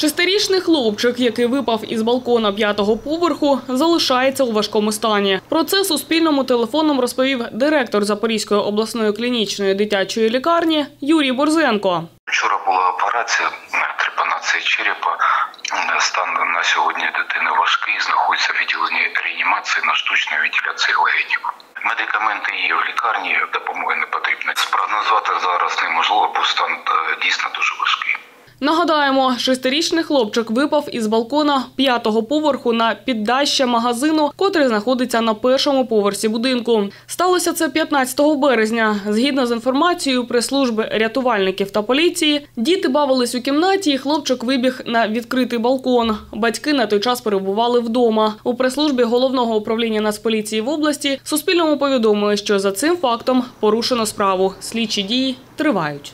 Шестирічний хлопчик, який випав із балкона п'ятого поверху, залишається у важкому стані. Про це Суспільному телефоном розповів директор Запорізької обласної клінічної дитячої лікарні Юрій Борзенко. Вчора була операція трепанації черепа. Стан на сьогодні дитини важкий, знаходиться в відділенні реанімації на штучній вентиляції легенів. Медикаменти є в лікарні, допомоги не потрібно. Спрогнозувати зараз неможливо, бо стан е, дійсно дуже важкий. Нагадаємо, шестирічний хлопчик випав із балкона п'ятого поверху на піддаща магазину, котрий знаходиться на першому поверсі будинку. Сталося це 15 березня. Згідно з інформацією прес-служби рятувальників та поліції, діти бавились у кімнаті, і хлопчик вибіг на відкритий балкон. Батьки на той час перебували вдома. У прес-службі головного управління Нацполіції в області Суспільному повідомили, що за цим фактом порушено справу. Слідчі дії тривають.